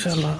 是吗？